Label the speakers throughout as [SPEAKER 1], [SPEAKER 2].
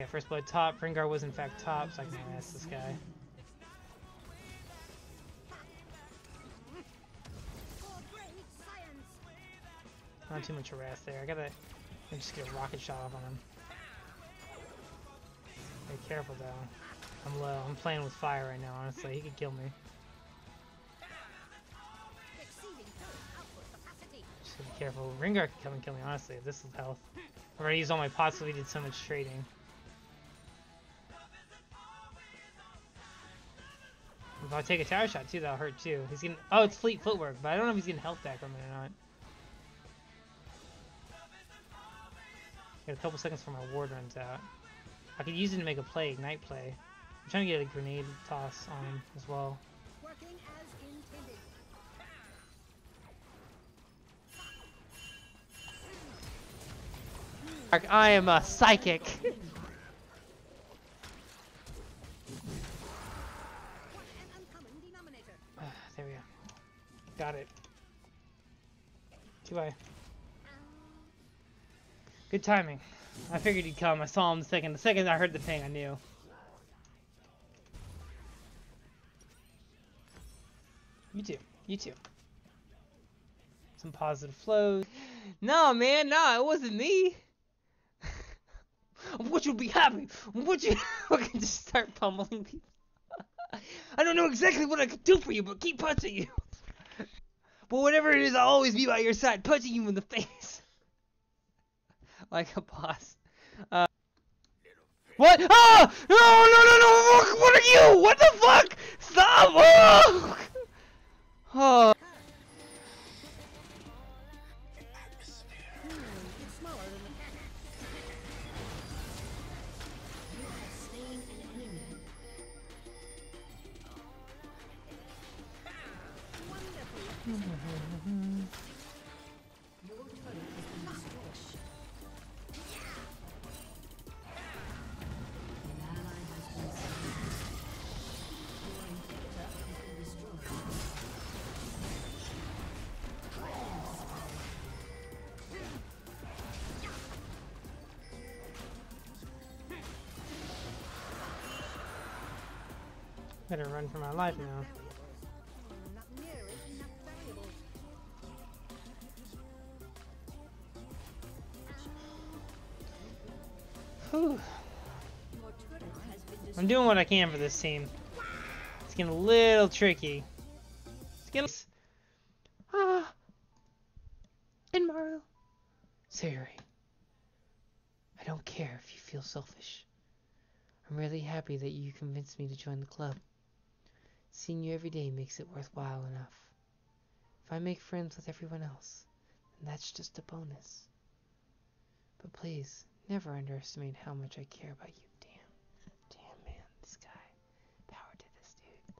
[SPEAKER 1] Yeah, first blood top. Rengar was in fact top, so I can harass this guy. Not too much harass there. I gotta I just get a rocket shot off on him. Be careful though. I'm low. I'm playing with fire right now, honestly. He could kill me. Just be careful. Rengar can come and kill me, honestly, this is health. I've already used all my pots, so we did so much trading. If I take a tower shot too, that'll hurt too. He's getting- oh, it's fleet footwork, but I don't know if he's getting health back from it or not. Got a couple seconds before my ward runs out. I could use it to make a play, ignite play. I'm trying to get a grenade toss on him as well.
[SPEAKER 2] Working as intended.
[SPEAKER 1] I am a psychic. Got it. Eye. Good timing. I figured he'd come. I saw him the second. The second I heard the ping, I knew. You too. You too. Some positive flows. No, man, no, it wasn't me. Would you be happy? Would you? I can just start pummeling people. I don't know exactly what I could do for you, but keep punching you. But whatever it is, I'll always be by your side, punching you in the face. like a boss. Uh, what? Ah! No, no, no, no! What are you? What the fuck? Stop! Oh! oh. Better run for my life now. Whew. I'm doing what I can for this team. It's getting a little tricky. It's getting. Ah. And Mario. Sayori. I don't care if you feel selfish. I'm really happy that you convinced me to join the club. Seeing you every day makes it worthwhile enough. If I make friends with everyone else, then that's just a bonus. But please, never underestimate how much I care about you. Damn. Damn, man, this guy. Power to this dude.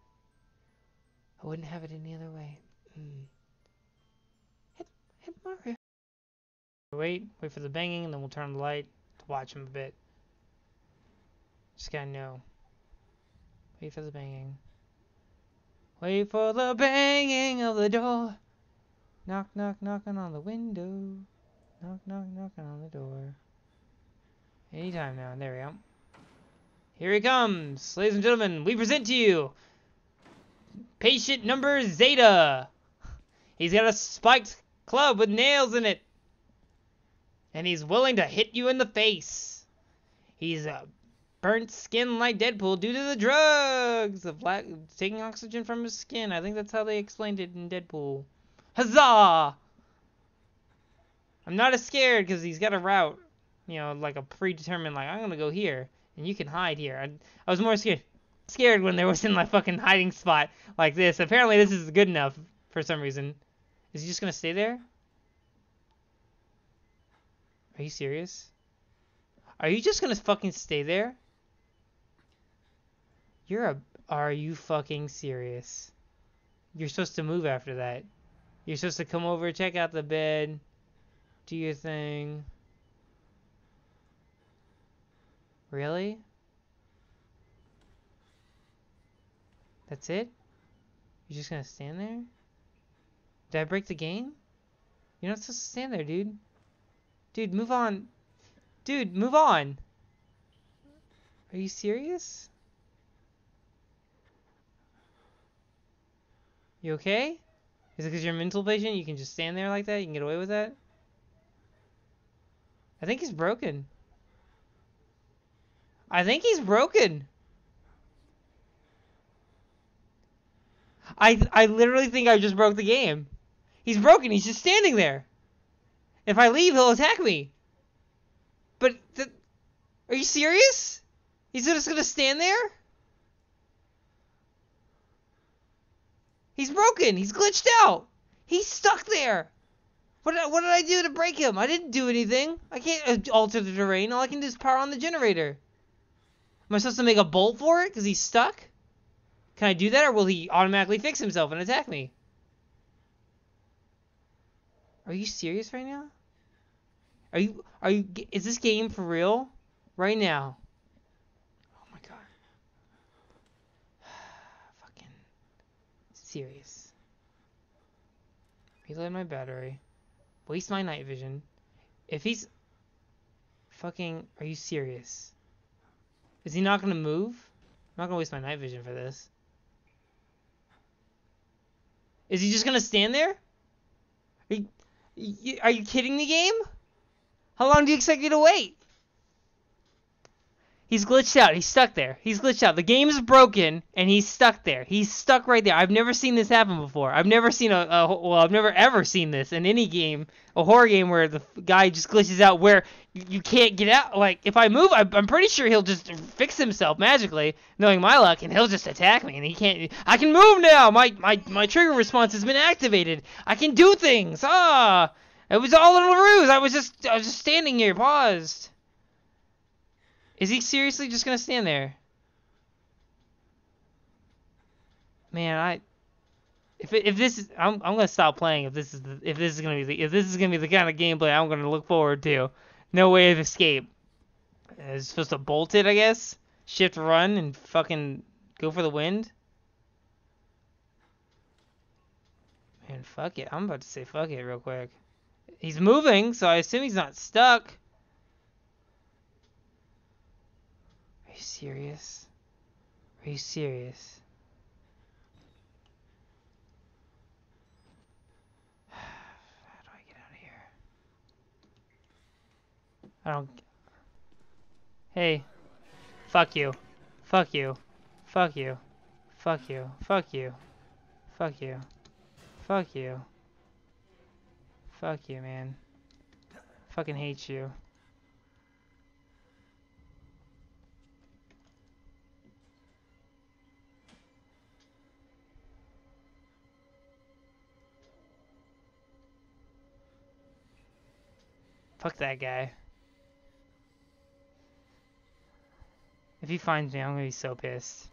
[SPEAKER 1] I wouldn't have it any other way. Mm. Hit, hit Mario. Wait, wait for the banging, and then we'll turn the light to watch him a bit. Just gotta know. Wait for the banging. Wait for the banging of the door. Knock, knock, knocking on the window. Knock, knock, knocking on the door. Anytime now. There we go. Here he comes, ladies and gentlemen. We present to you patient number Zeta. He's got a spiked club with nails in it, and he's willing to hit you in the face. He's a burnt skin like Deadpool due to the drugs. Black taking oxygen from his skin. I think that's how they explained it in Deadpool. Huzzah! I'm not as scared because he's got a route, you know, like a predetermined. Like I'm gonna go here, and you can hide here. I, I was more scared, scared when there was in my fucking hiding spot like this. Apparently, this is good enough for some reason. Is he just gonna stay there? Are you serious? Are you just gonna fucking stay there? You're a. Are you fucking serious? You're supposed to move after that. You're supposed to come over, check out the bed, do your thing. Really? That's it? You're just gonna stand there? Did I break the game? You're not supposed to stand there, dude. Dude, move on. Dude, move on. Are you serious? You okay? Is it because you're a mental patient? You can just stand there like that? You can get away with that? I think he's broken. I think he's broken. I I literally think I just broke the game. He's broken. He's just standing there. If I leave, he'll attack me. But are you serious? He's just gonna stand there? He's broken. He's glitched out. He's stuck there. What did, I, what did I do to break him? I didn't do anything. I can't uh, alter the terrain. All I can do is power on the generator. Am I supposed to make a bolt for it because he's stuck? Can I do that, or will he automatically fix himself and attack me? Are you serious right now? Are you are you is this game for real? Right now. Oh my god. Fucking serious. Reload my battery. Waste my night vision. If he's fucking are you serious? Is he not gonna move? I'm not gonna waste my night vision for this. Is he just gonna stand there? Are you, are you kidding the game? How long do you expect me to wait? He's glitched out. He's stuck there. He's glitched out. The game is broken, and he's stuck there. He's stuck right there. I've never seen this happen before. I've never seen a, a well, I've never ever seen this in any game, a horror game where the guy just glitches out where you can't get out. Like if I move, I'm pretty sure he'll just fix himself magically, knowing my luck, and he'll just attack me, and he can't. I can move now. My my my trigger response has been activated. I can do things. Ah, it was all a ruse. I was just I was just standing here, paused. Is he seriously just gonna stand there? Man, I if if this is I'm I'm gonna stop playing if this is the, if this is gonna be the, if this is gonna be the kind of gameplay I'm gonna look forward to. No way of escape. It's supposed to bolt it, I guess. Shift run and fucking go for the wind. Man, fuck it. I'm about to say fuck it real quick. He's moving, so I assume he's not stuck. Are you serious? Are you serious? How do I get out of here? I don't. Hey. Fuck you. Fuck you. Fuck you. Fuck you. Fuck you. Fuck you. Fuck you. Fuck you, man. Fucking hate you. Fuck that guy. If he finds me, I'm gonna be so pissed.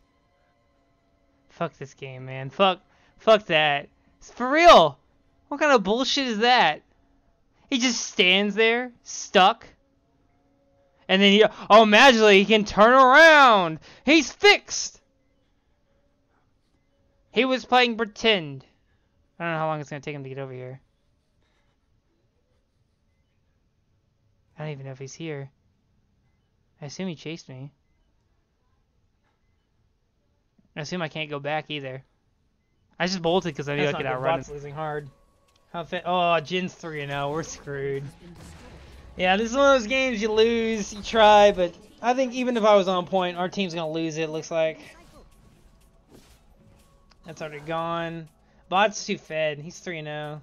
[SPEAKER 1] Fuck this game, man. Fuck, fuck that. It's for real. What kind of bullshit is that? He just stands there, stuck. And then he, oh, magically he can turn around. He's fixed. He was playing pretend. I don't know how long it's gonna take him to get over here. I don't even know if he's here. I assume he chased me. I assume I can't go back either. I just bolted because I knew I could outrun him. losing hard. How fa- oh, Jhin's 3 0. We're screwed. Yeah, this is one of those games you lose, you try, but I think even if I was on point, our team's going to lose it, looks like. That's already gone. Bot's too fed. He's 3 0.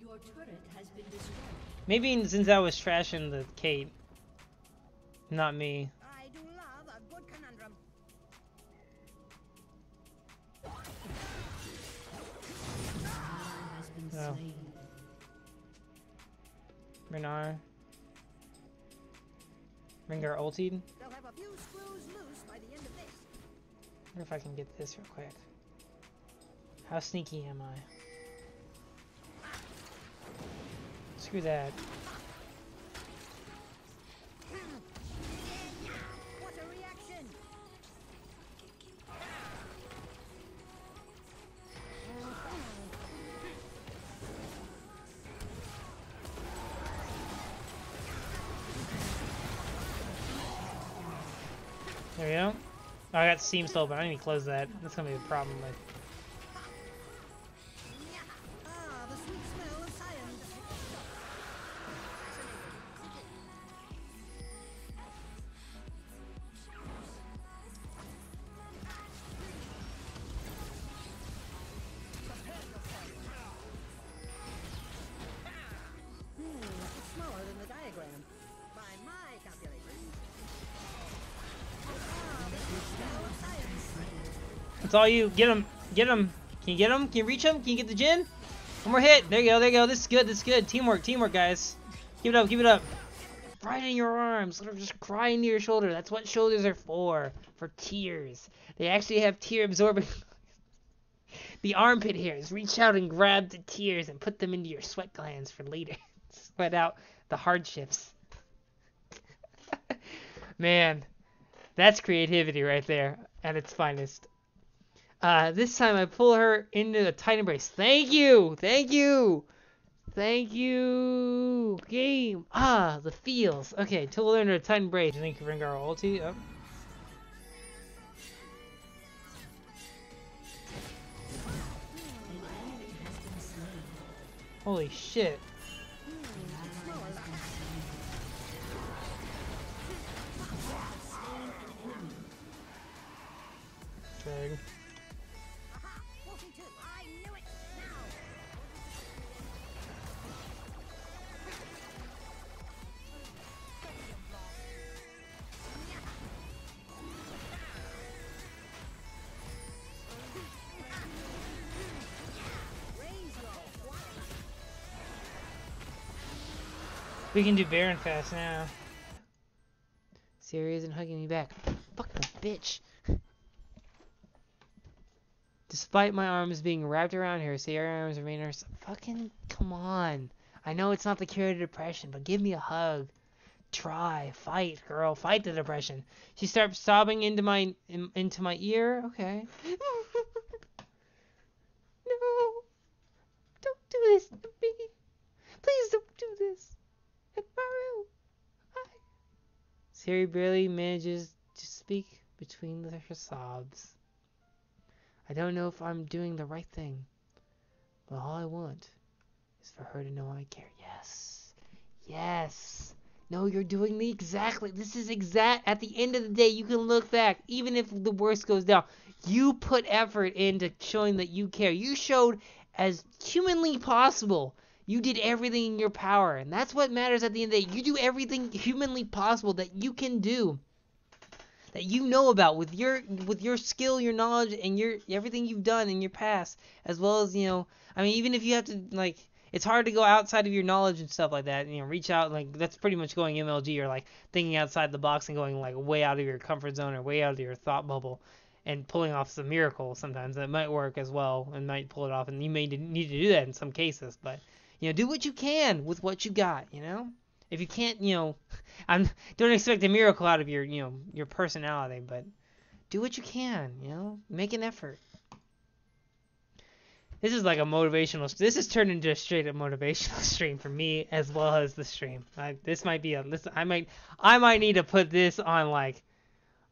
[SPEAKER 2] Your turret has been destroyed.
[SPEAKER 1] Maybe since I was trashing the Kate, not me. Oh. Renar. Rengar ultied. wonder if I can get this real quick. How sneaky am I? Screw that.
[SPEAKER 3] What a!
[SPEAKER 1] There we go. Oh, I got Steam still open. I need to close that. That's gonna be a problem. Like,
[SPEAKER 3] it's
[SPEAKER 1] all you. Get him. Get him. Can you get him? Can you reach him? Can you get the Jhin? One more hit. There you go. There you go. This is good. This is good. Teamwork. Teamwork, guys. Keep it up. Keep it up. Right in your arms. Let her just cry into your shoulder. That's what shoulders are for. For tears. They actually have tear absorbing. the armpit hairs. Reach out and grab the tears and put them into your sweat glands for later. Sweat out the hardships. Man, that's creativity right there at its finest. Uh, this time I pull her into a tight embrace. Thank you! Thank you! Thank you! Game! Ah, the feels. Okay, pull her a tight embrace. I think you ulti up. Holy shit. Drag. We can do Baron fast now. Sayori isn't hugging me back. Fucking bitch. Despite my arms being wrapped around her, Sayori arms remain her. Fucking come on. I know it's not the cure to depression, but give me a hug. Try, fight, girl, fight the depression. She starts sobbing into my in, into my ear. Okay. no, don't do this to me. Please don't do this. And Maru, I. Sayori barely manages to speak between the, her sobs. I don't know if I'm doing the right thing, but all I want is for her to know I care. Yes. Yes. No, you're doing the exactly. This is exact. At the end of the day, you can look back, even if the worst goes down. You put effort into showing that you care. You showed as humanly possible. You did everything in your power, and that's what matters at the end of the day. You do everything humanly possible that you can do, that you know about with your with your skill, your knowledge, and your everything you've done in your past, as well as you know. I mean, even if you have to like, it's hard to go outside of your knowledge and stuff like that. You know, reach out like that's pretty much going MLG or like thinking outside the box and going like way out of your comfort zone or way out of your thought bubble. And pulling off some miracle sometimes that might work as well and might pull it off, and you may need to do that in some cases. But you know, do what you can with what you got. You know, if you can't, you know, I'm don't expect a miracle out of your, you know, your personality, but do what you can. You know, make an effort. This is like a motivational. This has turned into a straight up motivational stream for me as well as the stream. I, this might be a. This I might I might need to put this on like,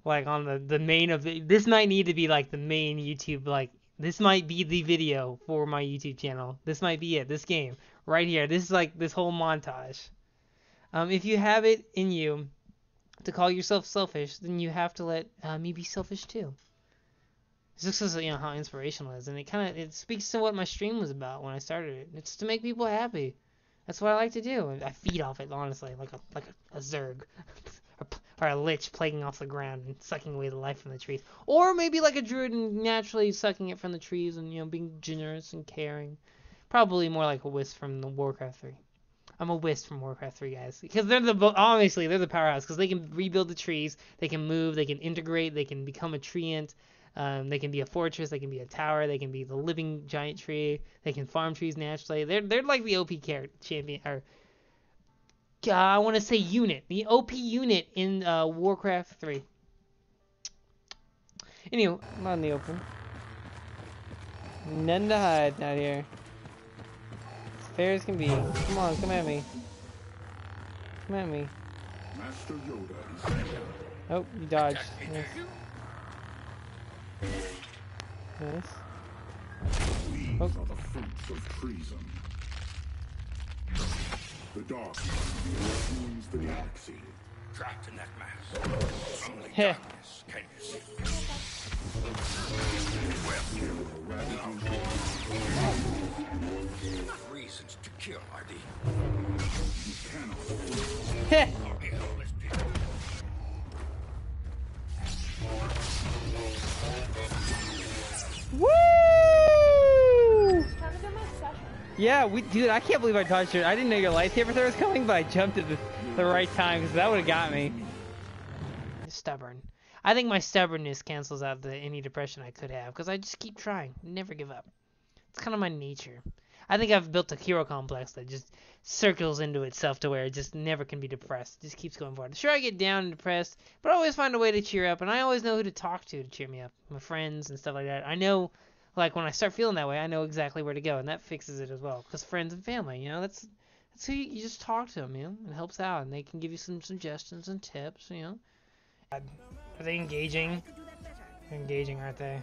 [SPEAKER 1] like on the the main of the. This might need to be like the main YouTube like. This might be the video for my YouTube channel. This might be it. This game right here. This is like this whole montage. Um, if you have it in you to call yourself selfish, then you have to let uh, me be selfish too. This is you know how inspirational it is, and it kind of it speaks to what my stream was about when I started it. It's to make people happy. That's what I like to do. I feed off it honestly, like a like a, a zerg. or, a lich plaguing off the ground and sucking away the life from the trees, or maybe like a druid and naturally sucking it from the trees and you know being generous and caring. Probably more like a wisp from the Warcraft 3. I'm a wisp from Warcraft 3 guys because they're the obviously they're the powerhouse because they can rebuild the trees, they can move, they can integrate, they can become a treant. Um, they can be a fortress, they can be a tower, they can be the living giant tree. They can farm trees naturally. They're they're like the OP character champion or uh, I want to say unit, the OP unit in uh, Warcraft 3. Anyway, I'm out in the open. None to hide out here. As fair as can be. Come on, come at me. Come at me.
[SPEAKER 4] Master Yoda is.
[SPEAKER 1] Oh, you dodged. Nice. Nice.
[SPEAKER 4] These
[SPEAKER 1] Oh.
[SPEAKER 4] are the fruits of treason. The dark one the galaxy.
[SPEAKER 5] Trapped in that mass. Only
[SPEAKER 1] Heh.
[SPEAKER 5] darkness can you see. Enough reasons to kill RD.
[SPEAKER 1] Heh.
[SPEAKER 5] Behold.
[SPEAKER 1] Woo!
[SPEAKER 6] Trying to do my session.
[SPEAKER 1] Yeah, we, dude, I can't believe I dodged it. I didn't know your lightsaber throw was coming, but I jumped at the, the right time because that would have got me. Stubborn. I think my stubbornness cancels out the any depression I could have because I just keep trying, never give up. It's kind of my nature. I think I've built a hero complex that just circles into itself to where it just never can be depressed. It just keeps going forward. Sure, I get down and depressed, but I always find a way to cheer up, and I always know who to talk to to cheer me up. My friends and stuff like that. I know, like when I start feeling that way, I know exactly where to go, and that fixes it as well. Because friends and family, you know, that's that's who you, you just talk to them, you know, it helps out, and they can give you some suggestions and tips, you know. Are they engaging? They're engaging, aren't they?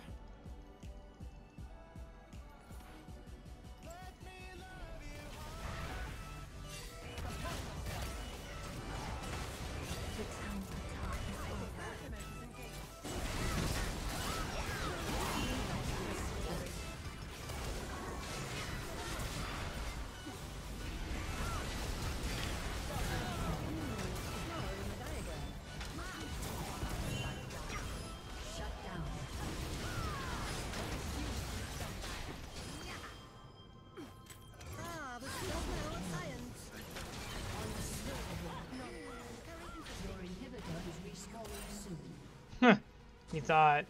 [SPEAKER 3] Move forward.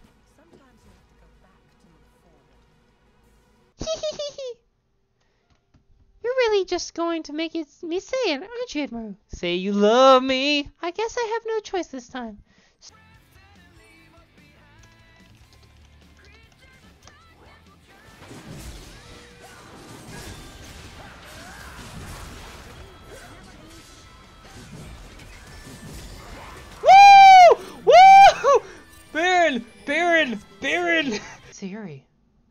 [SPEAKER 1] You're really just going to make it me say it, aren't you, Edmund? Say you love me. I guess I have no choice this time. Baron!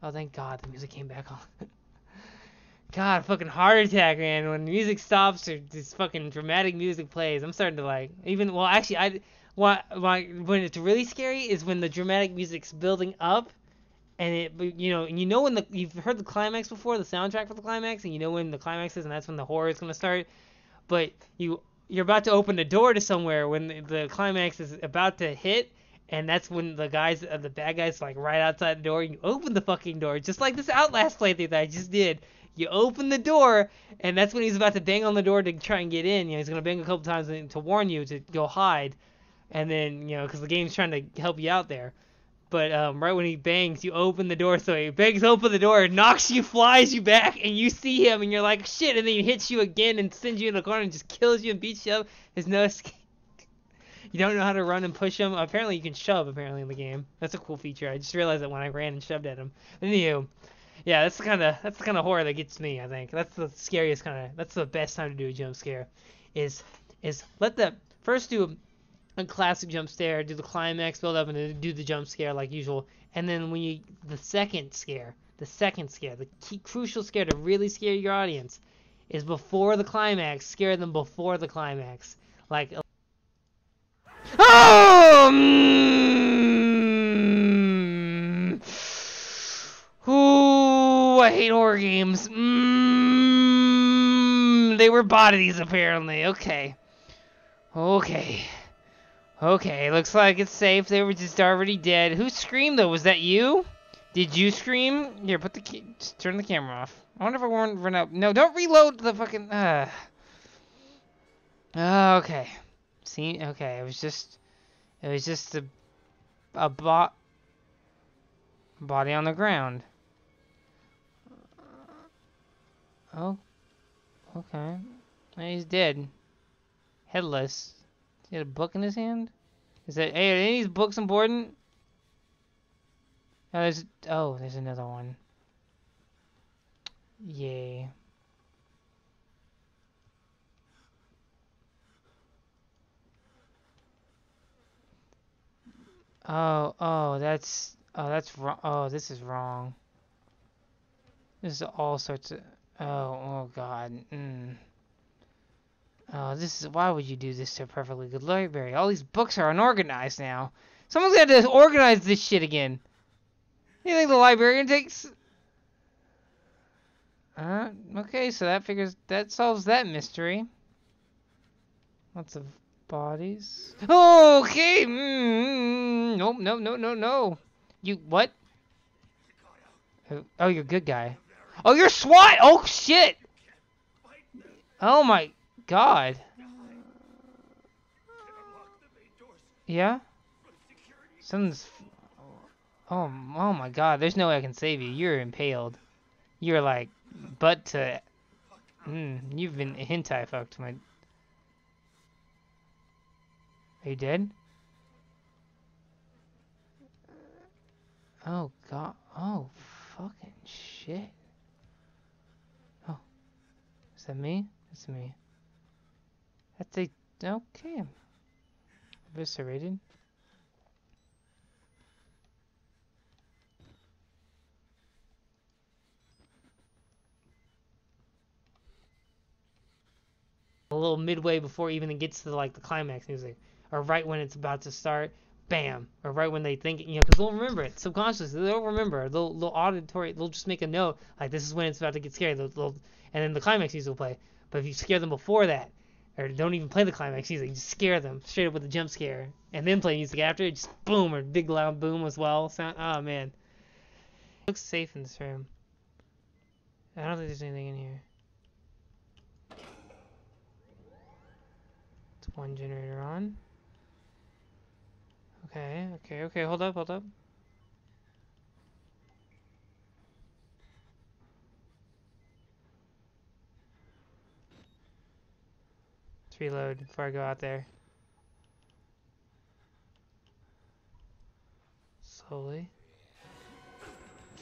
[SPEAKER 1] Oh, thank God the music came back on. God, fucking heart attack, man. When music stops or this fucking dramatic music plays, I'm starting to like even. Well, actually, I what my when it's really scary is when the dramatic music's building up, and it you know and you know when the you've heard the climax before the soundtrack for the climax, and you know when the climax is, and that's when the horror is gonna start. But you you're about to open the door to somewhere when the, the climax is about to hit. And that's when the guys, uh, the bad guys, like right outside the door. You open the fucking door, just like this Outlast playthrough that I just did. You open the door, and that's when he's about to bang on the door to try and get in. You know, he's gonna bang a couple times to warn you to go hide, and then you know, because the game's trying to help you out there. But um, right when he bangs, you open the door. So he bangs open the door, knocks you, flies you back, and you see him, and you're like shit. And then he hits you again and sends you in the corner and just kills you and beats you up. There's no escape. You don't know how to run and push him. Apparently, you can shove. Apparently, in the game, that's a cool feature. I just realized that when I ran and shoved at him. Anywho, yeah, that's the kind of that's the kind of horror that gets me. I think that's the scariest kind of. That's the best time to do a jump scare, is is let the first do a classic jump scare, do the climax build up, and then do the jump scare like usual. And then when you the second scare, the second scare, the key, crucial scare to really scare your audience, is before the climax. Scare them before the climax, like. Oh! Mm, ooh, I hate horror games. Mm, they were bodies apparently. Okay. Okay. Okay, looks like it's safe. They were just already dead. Who screamed though? Was that you? Did you scream? Here, put the ca- turn the camera off. I wonder if I won't run out. No, don't reload the fucking. Uh. Okay. See, okay, it was just, it was just a, a bot, body on the ground. Oh, okay. He's dead. Headless. He had a book in his hand? Is that, hey, are any of these books important? Oh, there's, oh, there's another one. Yay. Oh, oh, that's, oh, that's wrong. Oh, this is wrong. This is all sorts of, oh, oh God. Mm. Oh, this is, why would you do this to a perfectly good library? All these books are unorganized now. Someone's got to organize this shit again. You think the librarian takes... Uh, okay, so that figures, that solves that mystery. Lots of bodies. Okay. Mm, no, no, no, no, no. You what? Oh, oh, you're a good guy. Oh, you're SWAT. Oh shit. Oh my god. Yeah. Something's. Oh, oh my god. There's no way I can save you. You're impaled. You're like butt to. Mm, you've been hentai fucked, my are you dead? Oh god. Oh fucking shit. Oh. Is that me? It's me. That's a okay. Eviscerated. A little midway before even it gets to like the climax music or right when it's about to start, bam, or right when they think, you know, because they'll remember it subconsciously. They'll remember. They'll, they'll auditory. They'll just make a note like this is when it's about to get scary. They'll, they'll, and then the climax music will play. But if you scare them before that, or don't even play the climax music, just scare them straight up with a jump scare, and then play music after, it, just boom or big loud boom as well. Sound. Oh man. it looks safe in this room. I don't think there's anything in here. It's one generator on. Okay, okay, okay, hold up, hold up. Let's reload before I go out there. Slowly.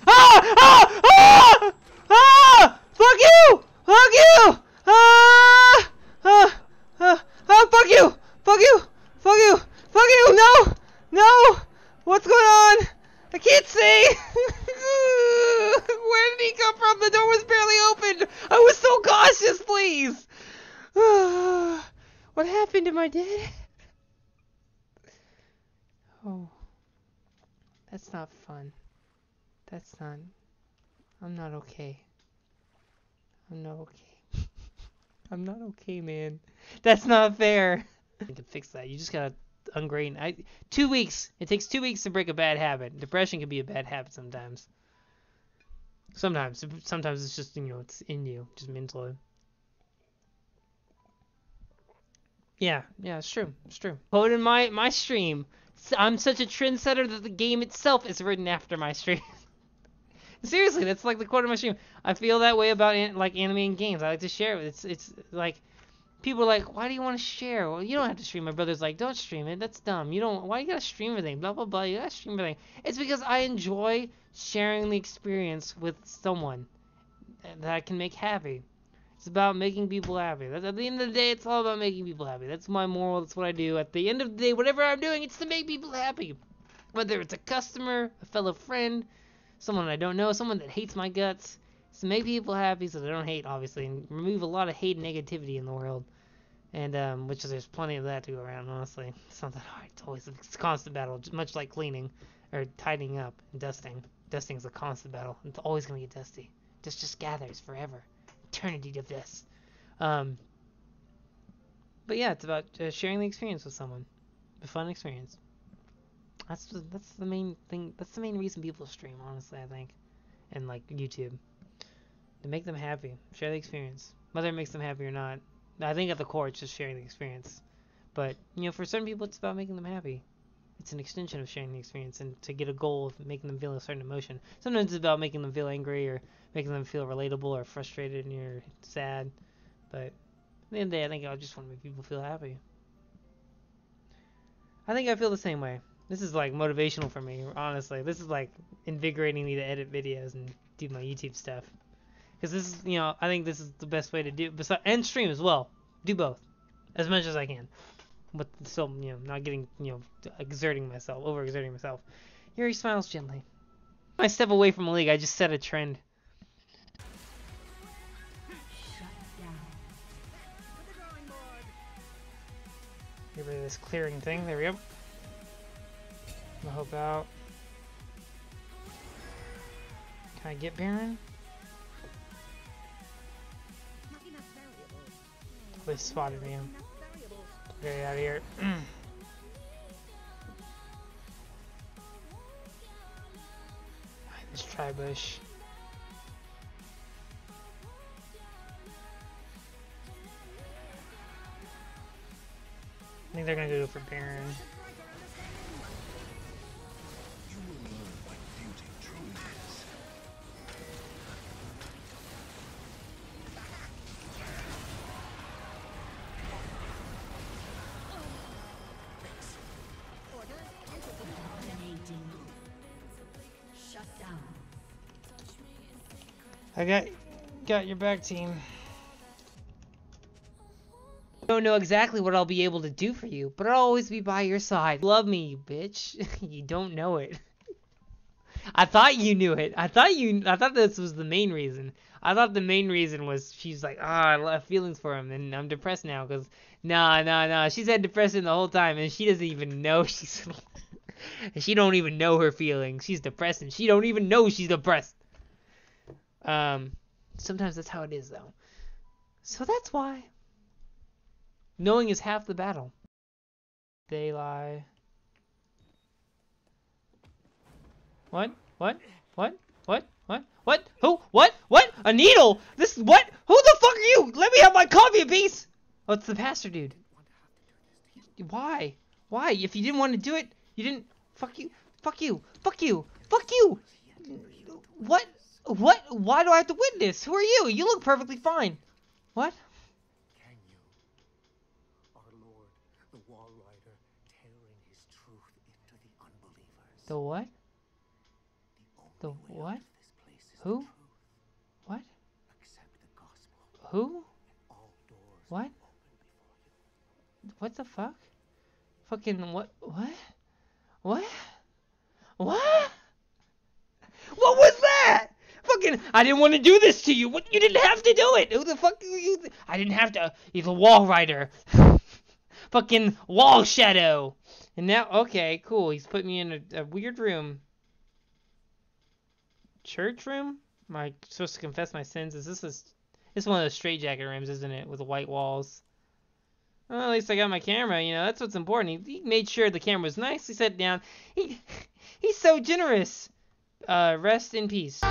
[SPEAKER 1] Ah! Ah! Ah! Ah! Fuck you! Fuck you! Ah! Ah! Ah! Ah! Fuck you! Fuck you! Fuck you! Fuck you! No! No! What's going on? I! Where did he come from? The door was barely opened! I was so cautious, please! what happened to my dad? Oh. That's not fun. That's not... I'm not okay. I'm not okay. I'm not okay, man. That's not fair. I can fix that. You just gotta ungrain. I two weeks. It takes two weeks to break a bad habit. Depression can be a bad habit sometimes. Sometimes, sometimes it's just you know it's in you, just mentally. Yeah, yeah, it's true. It's true. Quote in my my stream. I'm such a trendsetter that the game itself is written after my stream. Seriously, that's like the quote of my stream. I feel that way about like anime and games. I like to share it. It's it's like people are like, why do you want to share? Well, you don't have to stream. My brother's like, don't stream it. That's dumb. You don't. Why you gotta stream everything? Blah blah blah. You gotta stream everything. It's because I enjoy sharing the experience with someone that I can make happy. It's about making people happy. That's, at the end of the day, it's all about making people happy. That's my moral. That's what I do. At the end of the day, whatever I'm doing, it's to make people happy. Whether it's a customer, a fellow friend, someone I don't know, someone that hates my guts. To make people happy so they don't hate, obviously, and remove a lot of hate and negativity in the world. And, um, which there's plenty of that to go around, honestly. It's not that hard. It's always a constant battle, much like cleaning, or tidying up, and dusting. Dusting is a constant battle. It's always going to get dusty. Just, just gathers forever. Eternity of this. Um, but yeah, it's about uh, sharing the experience with someone. A fun experience. That's that's the main thing. That's the main reason people stream, honestly, I think. And, like, YouTube. To make them happy. Share the experience. Whether it makes them happy or not, I think at the core it's just sharing the experience. But, you know, for certain people it's about making them happy. It's an extension of sharing the experience and to get a goal of making them feel a certain emotion. Sometimes it's about making them feel angry or making them feel relatable or frustrated and you're sad. But at the end of the day, I think I just want to make people feel happy. I think I feel the same way. This is like motivational for me, honestly. This is like invigorating me to edit videos and do my YouTube stuff. Because this is, you know, I think this is the best way to do, besides, and stream as well. Do both, as much as I can. but still, you know, not getting, you know, exerting myself, overexerting myself. Yuri smiles gently. I step away from the league, I just set a trend. Get rid of this clearing thing. There we go. I'll help out. Can I get Baron? They spotted me. Get out of here. Let's try Bush. I think they're gonna go for Baron. I got got your back team. I Don't know exactly what I'll be able to do for you, but I'll always be by your side. Love me, you bitch. you don't know it. I thought you knew it. I thought you. I thought this was the main reason. I thought the main reason was she's like, ah, I have feelings for him, and I'm depressed now because, nah, nah, nah. She's had depression the whole time, and she doesn't even know she's. she don't even know her feelings. She's depressed, and she don't even know she's depressed. Um, sometimes that's how it is, though. So that's why. Knowing is half the battle. They lie. What? What? What? What? What? What? Who? What? What? A needle? This is what? Who the fuck are you? Let me have my coffee peace. Oh, it's the pastor dude. Why? Why? If you didn't want to do it, you didn't. Fuck you. Fuck you. Fuck you. Fuck you. What? What? Why do I have to witness? Who are you? You look perfectly fine. What?
[SPEAKER 6] Can you? Our Lord, the Walrider, tearing his truth into the unbelievers.
[SPEAKER 1] The what?
[SPEAKER 6] The
[SPEAKER 1] The what?
[SPEAKER 6] out of this place is
[SPEAKER 1] Who?
[SPEAKER 6] the.
[SPEAKER 1] What?
[SPEAKER 6] Accept the gospel.
[SPEAKER 1] Who?
[SPEAKER 6] All doors
[SPEAKER 1] What?
[SPEAKER 6] open before you.
[SPEAKER 1] What the fuck? Fucking what? What? What? What? What was? Fucking, I didn't want to do this to you. What? You didn't have to do it. Who the fuck you? I didn't have to. He's a Walrider. Fucking wall shadow. And now, okay, cool. He's put me in a, a weird room. Church room? Am I supposed to confess my sins? Is this a, this is one of those straitjacket rooms, isn't it? With the white walls. Well, at least I got my camera. You know, that's what's important. He, he made sure the camera was nicely set down. He, he's so generous. Uh, rest in peace.